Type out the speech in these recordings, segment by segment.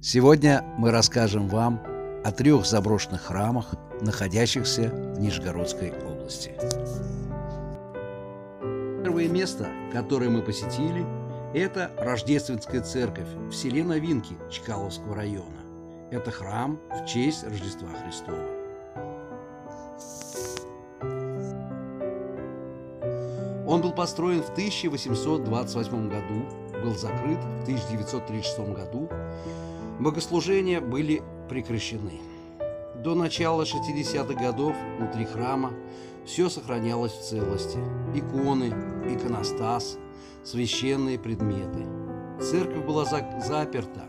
Сегодня мы расскажем вам о трех заброшенных храмах, находящихся в Нижегородской области. Первое место, которое мы посетили, это Рождественская церковь в селе Новинки Чкаловского района. Это храм в честь Рождества Христова. Он был построен в 1828 году, был закрыт в 1936 году. Богослужения были прекращены. До начала 60-х годов внутри храма все сохранялось в целости. Иконы, иконостас, священные предметы. Церковь была за заперта.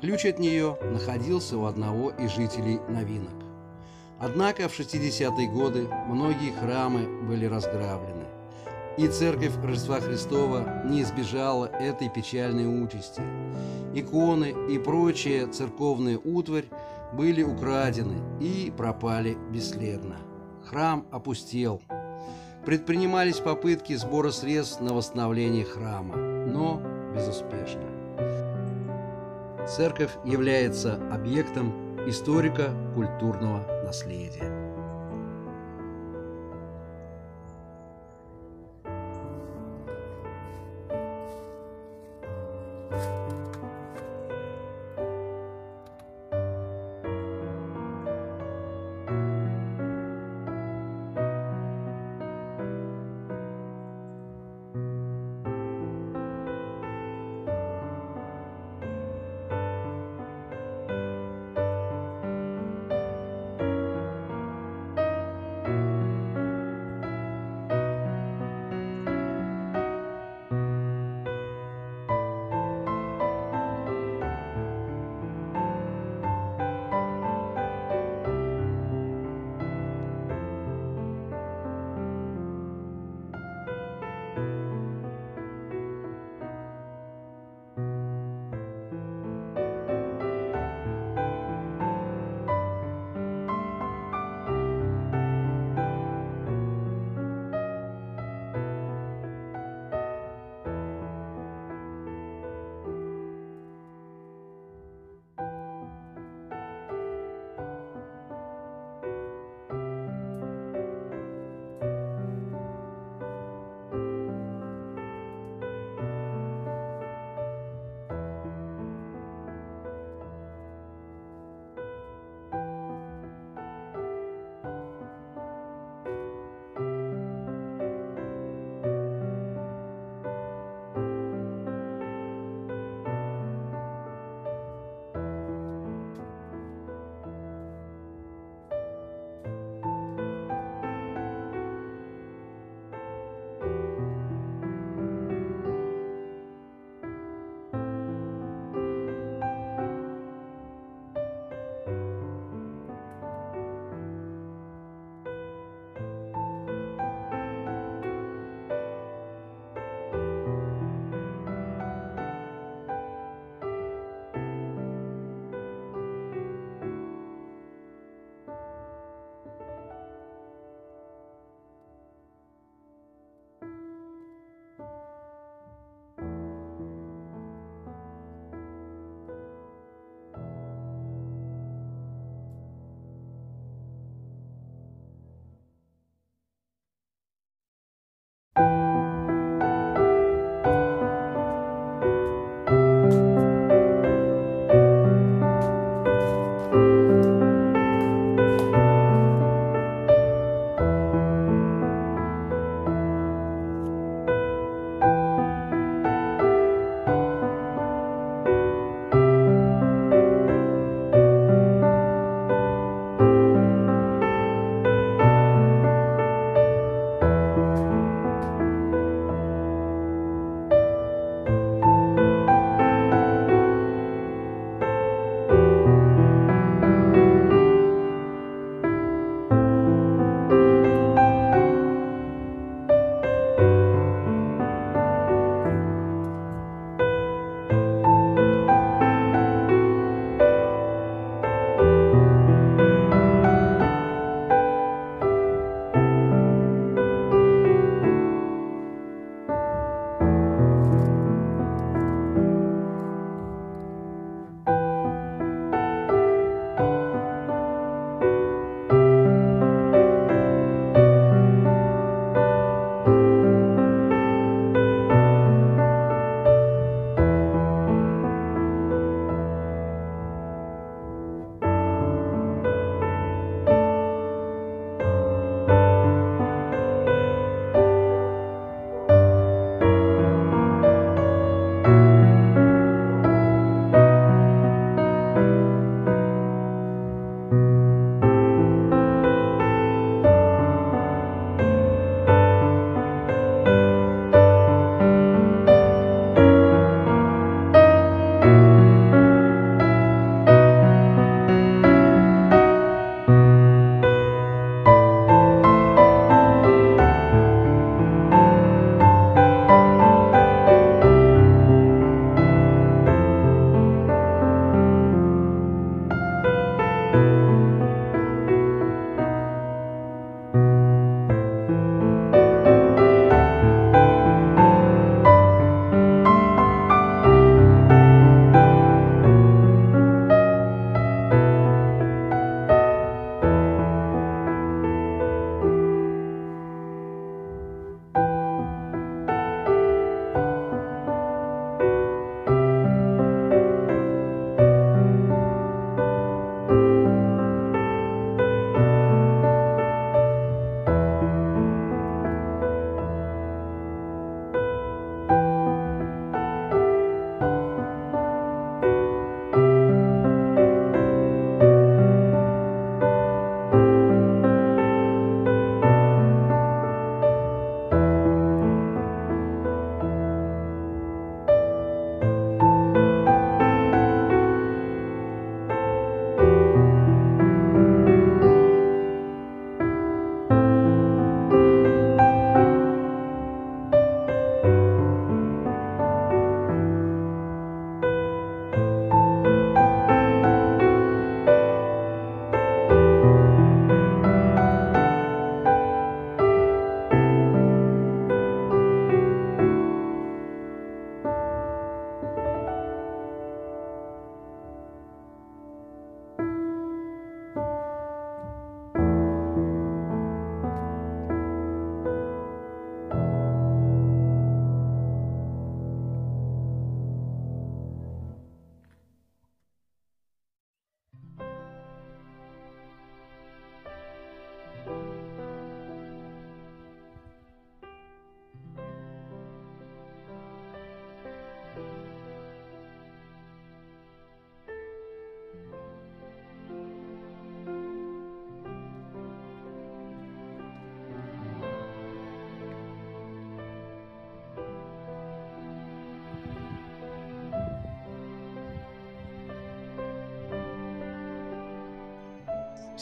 Ключ от нее находился у одного из жителей новинок. Однако в 60-е годы многие храмы были разграблены. И церковь Рождества Христова не избежала этой печальной участи. Иконы и прочая церковная утварь были украдены и пропали бесследно. Храм опустел. Предпринимались попытки сбора средств на восстановление храма, но безуспешно. Церковь является объектом историко-культурного наследия.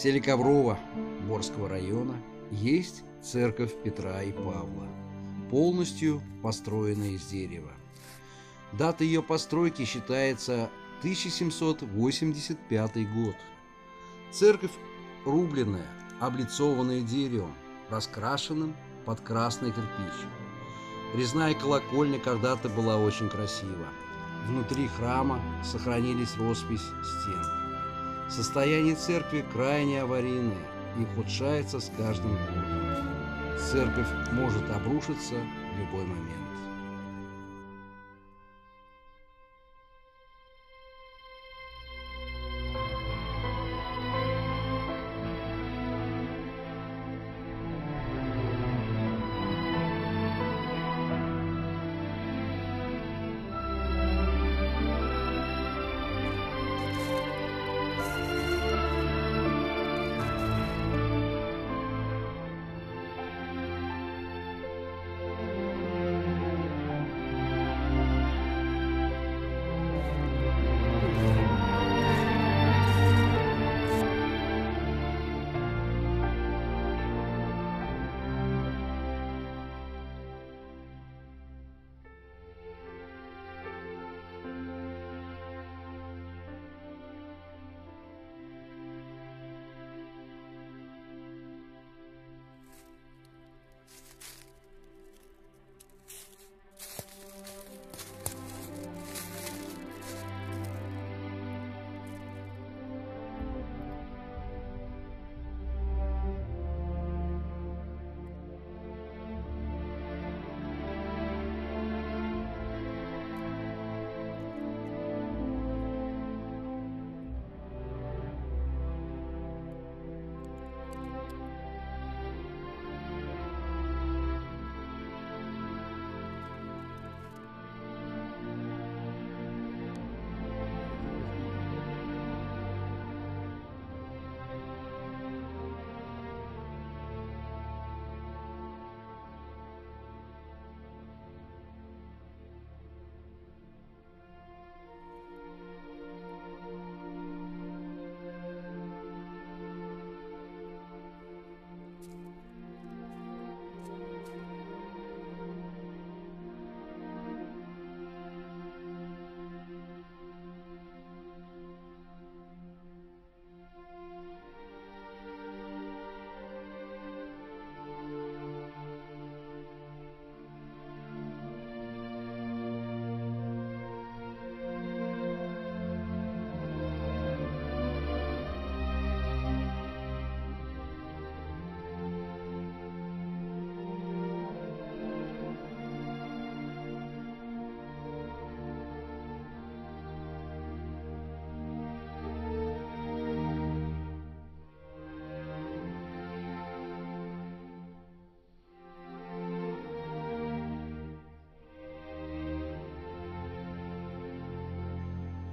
В селе Коврово Борского района есть церковь Петра и Павла, полностью построенная из дерева. Дата ее постройки считается 1785 год. Церковь рубленная, облицованная деревом, раскрашенным под красный кирпич. Резная колокольня когда-то была очень красива. Внутри храма сохранились роспись стен. Состояние церкви крайне аварийное и ухудшается с каждым годом. Церковь может обрушиться в любой момент.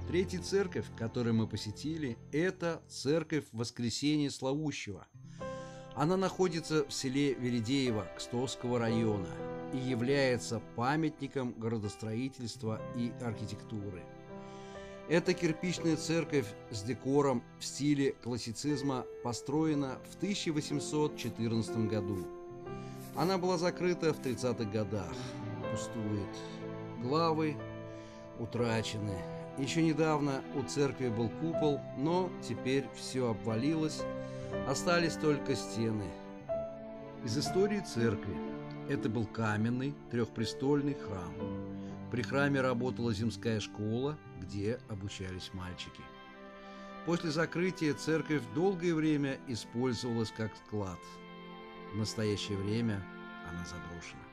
Третья церковь, которую мы посетили, это церковь Воскресения Славущего. Она находится в селе Веридеево Кстовского района и является памятником городостроительства и архитектуры. Эта кирпичная церковь с декором в стиле классицизма построена в 1814 году. Она была закрыта в 30-х годах. Пустует. Главы утрачены. Еще недавно у церкви был купол, но теперь все обвалилось, остались только стены. Из истории церкви это был каменный трехпрестольный храм. При храме работала земская школа, где обучались мальчики. После закрытия церковь долгое время использовалась как склад. В настоящее время она заброшена.